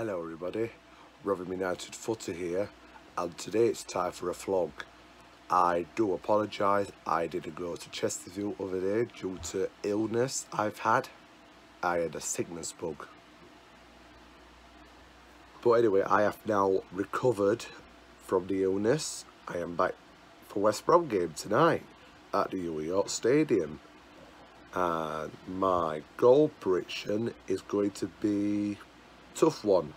Hello everybody, Rotherham United Footy here and today it's time for a vlog. I do apologise, I didn't go to Chesterfield other day due to illness I've had. I had a sickness bug. But anyway, I have now recovered from the illness. I am back for West Brom game tonight at the York Stadium. And my goal prediction is going to be tough one.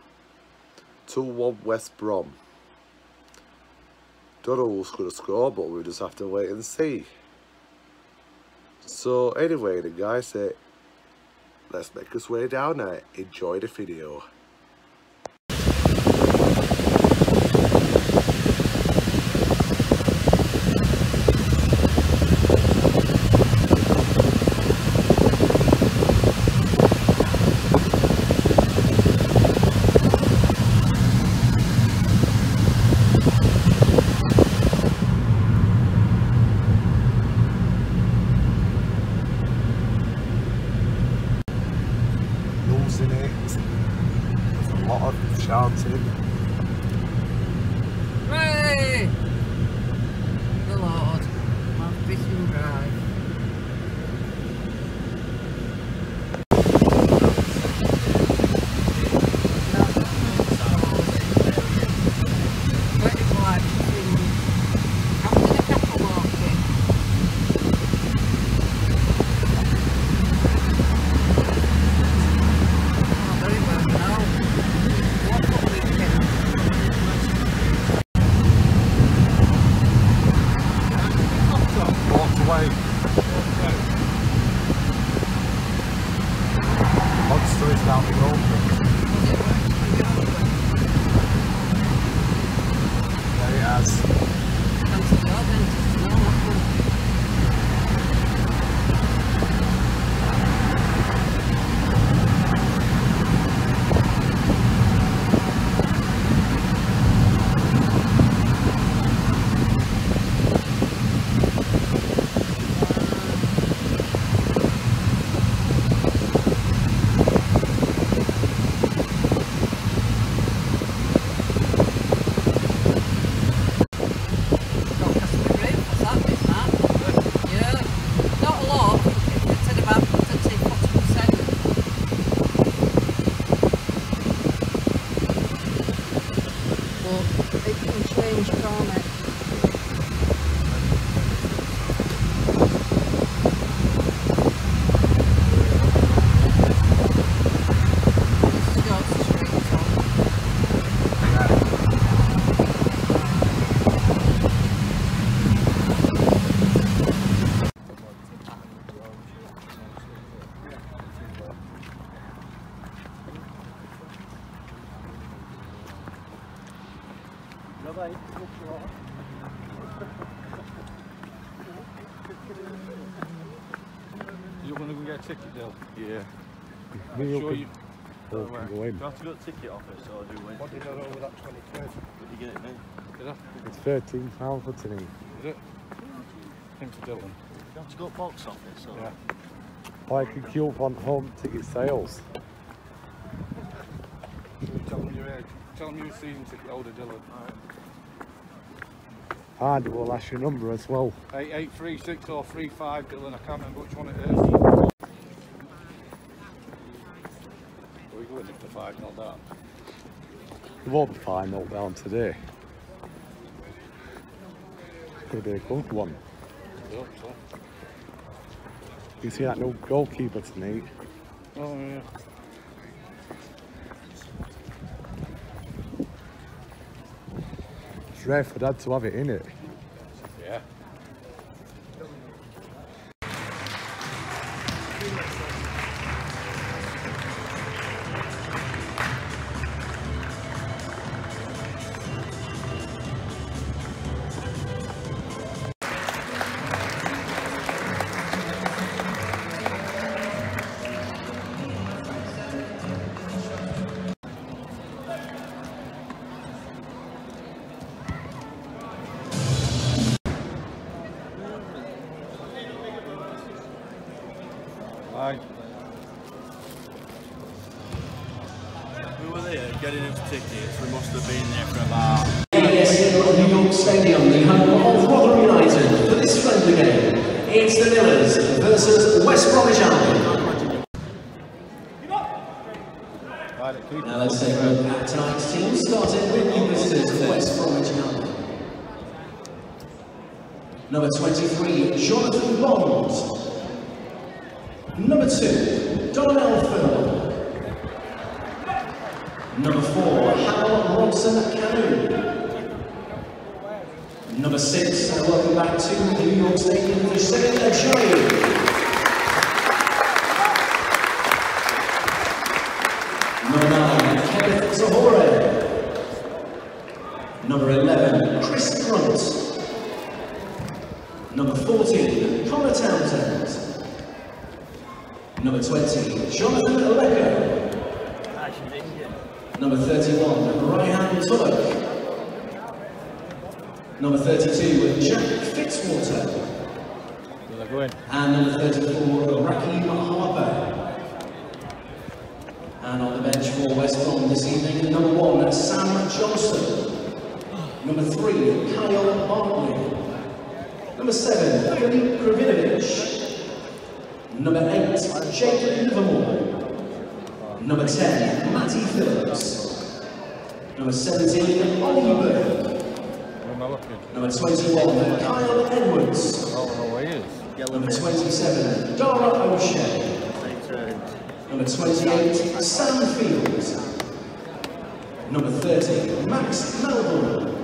2-1 West Brom. Don't know who's going to score, but we'll just have to wait and see. So anyway, the guy said, let's make us way down there. Enjoy the video. You want to go get a ticket, Dale? Yeah. Me sure you. Paul Where? can go in. Do I have to go to ticket office or do we? What did I know with that 20 quid? Did you get it, mate? Did I? It's thirteen pounds for tonight. Is it? Came to Dylan. Do you have to go to box office or? Yeah. Or you can queue up on home ticket sales. Tell them your age? Tell them you're a season ticket holder, Dylan. And it will ask your number as well. 8836 or 35, Dylan. I can't remember which one it is. Are we going the 5 0 down? It won't be final down today. Could be a good one. So. You see that new goalkeeper tonight? Oh, yeah. It's rare for dad to have it in it. Aye. We were there uh, getting into tickets, we must have been there for about... Yes, New York Stadium, the home of Rotherham United for this friendly game. It's the Millers versus West Bromwich Albion. Now let's take a look at tonight's team, starting with new visitors to West Bromwich Albion. Number 23, Jonathan Bond. Number 2, Donnell Phil. Number 4, Hal Robson-Kanu. Number 6, and welcome back to the New York Stadium, Hussein Ajayi. Number 9, Kenneth Zohore. Number 11, Chris Brunt. Number 14, Connor Townsend. Number 20, Jonathan Aleko. Number 31, Ryan Tulloch. Number 32, Jack Fitzwater. And number 34, Rekeem Harper. And on the bench for West Brom this evening, number one, Sam Johnstone. Number three, Kyle Bartley. Number seven, Filip Krovinovic. Number eight, Jake Livermore. Number 10, Matty Phillips. Number 17, Ollie looking? Number 21, Kyle Edwards. Number 27, Dara O'Shea. Number 28, Sam Fields. Number 30, Max Melbourne.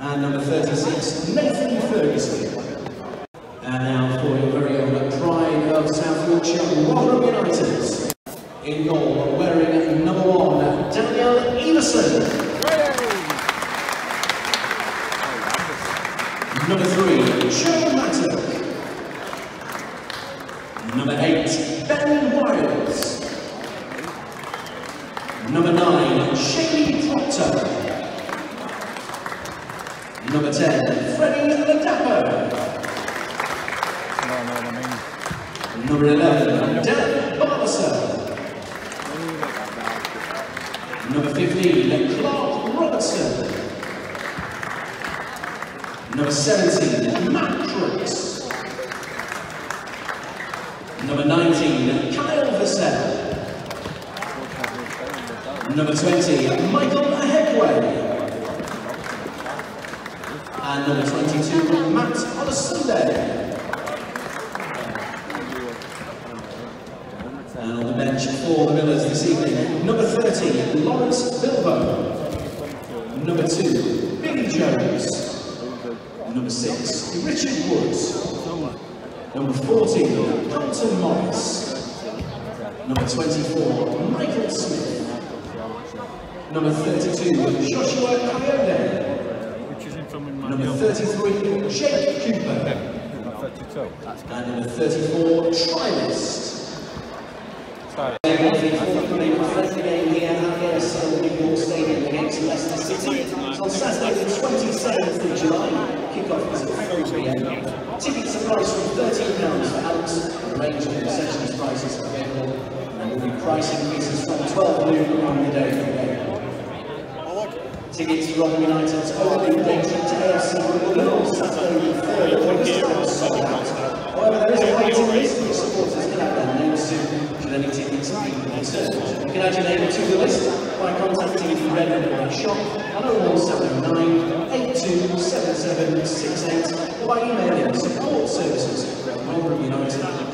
And number 36, Nathan Ferguson. And now South Yorkshire, Rotherham United. In goal, wearing number one, Daniel Iversen. Number three, Joe Mattock. Number eight, Ben Wiles. Number nine, Jamie Proctor. Number ten, Freddie Ladapo. No, no, I mean, Number eleven, Dan Barlaser. Number fifteen, Clark Robertson. Number seventeen, Matt Crooks. Number 19, Kyle Vassell. Number 20, Michael Ihiekwe. And number 22, Matt Olosunde. And on the bench for the Millers this evening, number 30, Lawrence Bilboe. Number 2, Billy Jones. Number 6, Richard Woods. Number 14, Carlton Morris. Number 24, Michael Smith. Number 32, Joshua Kayode. Which is in from in my Number 33, Jake Cooper. 32. And number 34, Trilist. Sorry. The forthcoming friendly game here at the AESSEAL New York Stadium against Leicester City. It's on Saturday the 27th of July. Kickoff is at 3 p.m. Tickets are priced from £13 for adults. A range of concessions prices are available. And there will be price increases from 12 noon on the day of the game. Tickets for Rotherham United's opening date to AFC Wimbledon on Saturday the 3rd of August are sold out. However, there is a waiting list which supporters can have their names soon should any tickets be returned. You can add your name to the list by contacting the Red Ribbon Shop on 01709 827768 or by emailing support services at rotherhamunited.net.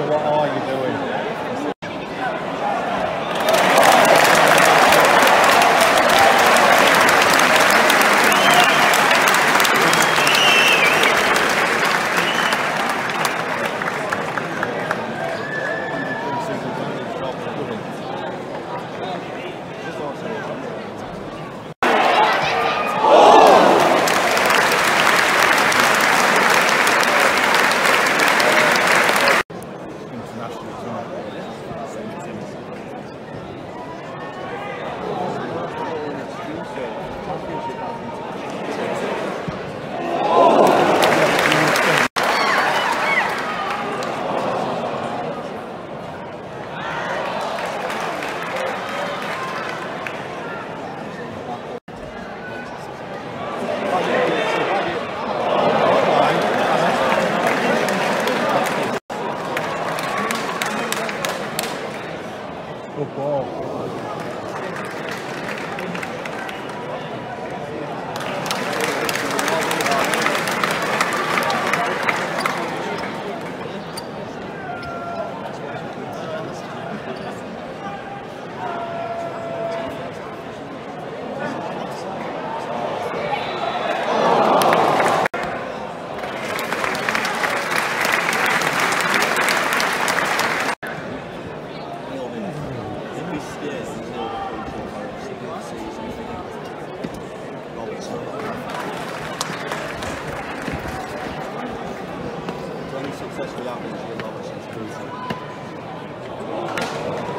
So what are you doing? successfully up in the.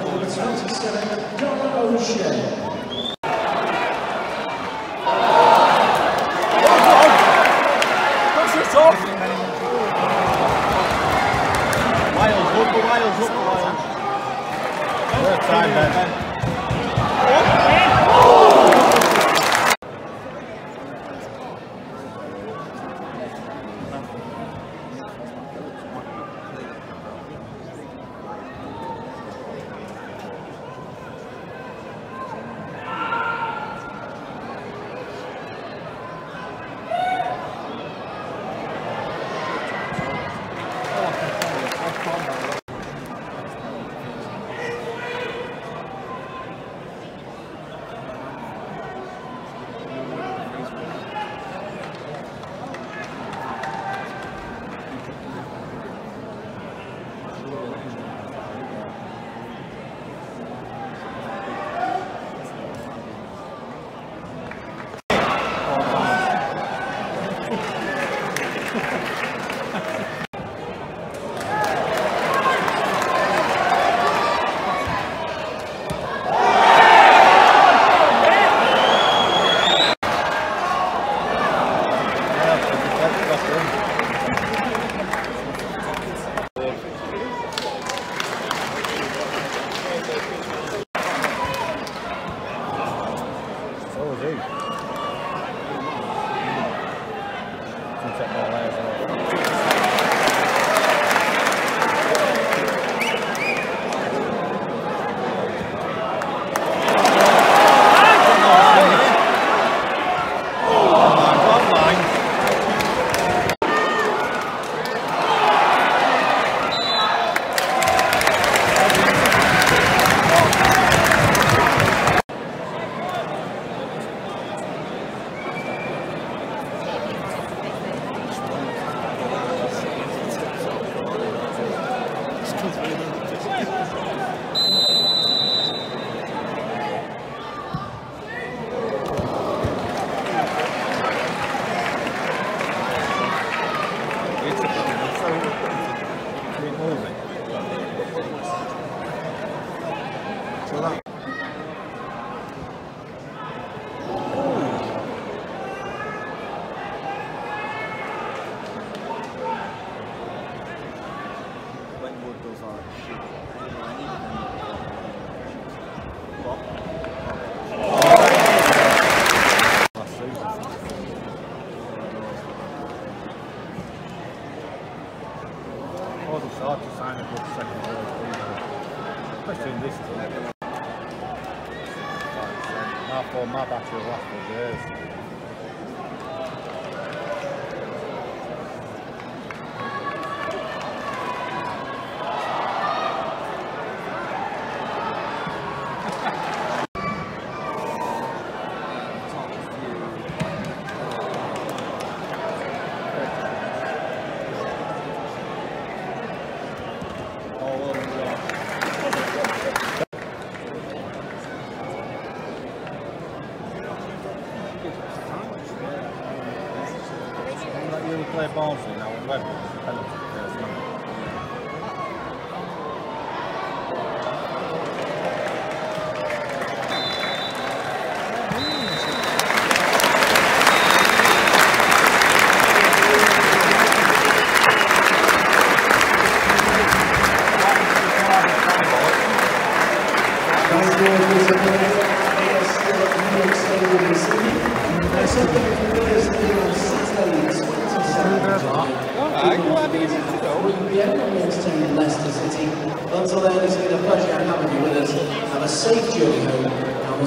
Squad number 27, Dara O'Shea.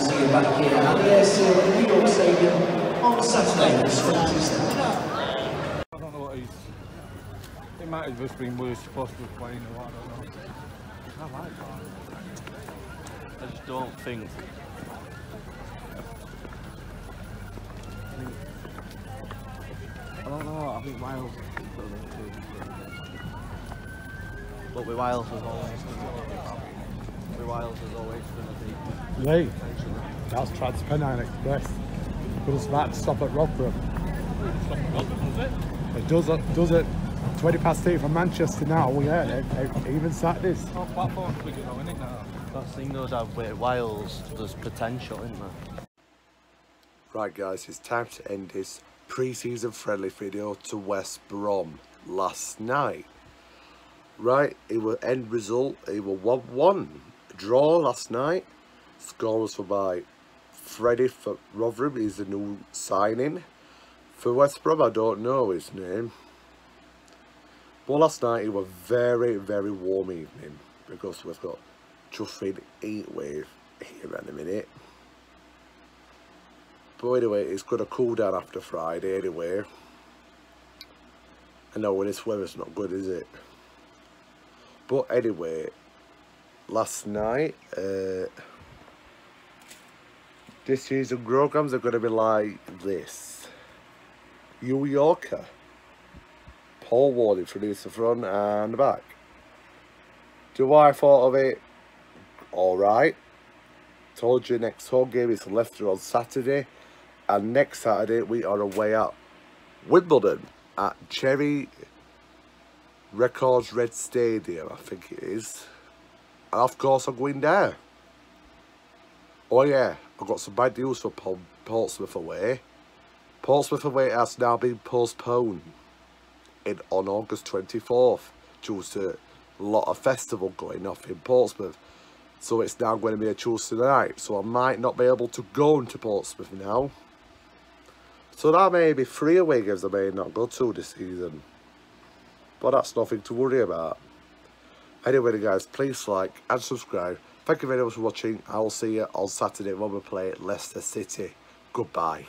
See you back here at the AESSEAL at New York Stadium on Saturday, the 27th. I don't know what he's. It might have just been worse supposed to be playing or what, I don't know. I like that. I just don't think. I don't know. I think Wales. But with Wales as always, with Wales as always going to be Lee, that's Transpennine Express. Could have started to stop at Rotherham. It does it, does it 20 past 8 from Manchester now, yeah, it, it, even Saturdays. Oh, platform's bigger though, isn't it now? That's the thing though, Dad, with Wales, there's potential, isn't there? Right guys, it's time to end this pre-season friendly video to West Brom last night. Right, it was end result, it was 1-1. Draw last night. Score was for by Freddie for Rotherham, he's the new signing. For West Brom, I don't know his name. But last night it was very, very warm evening because we've got chuffing heat wave here in a minute. But anyway, it's going to cool down after Friday anyway. I know when this weather's not good, is it? But anyway, last night, uh, this season programs are going to be like this. New Yorker. Paul Warne introduced the front and the back. Do I thought of it? Alright. Told you next home game is Leicester on Saturday. And next Saturday we are away at Wimbledon at Cherry Records Red Stadium, I think it is. And of course I'm going there. Oh yeah, I've got some bad news for Portsmouth away. Portsmouth away has now been postponed in on August 24th due to a lot of festival going off in Portsmouth. So it's now going to be a Tuesday night. So I might not be able to go into Portsmouth now. So that may be three away games I may not go to this season. But that's nothing to worry about. Anyway guys, please like and subscribe. Thank you very much for watching. I will see you on Saturday when we play Leicester City. Goodbye.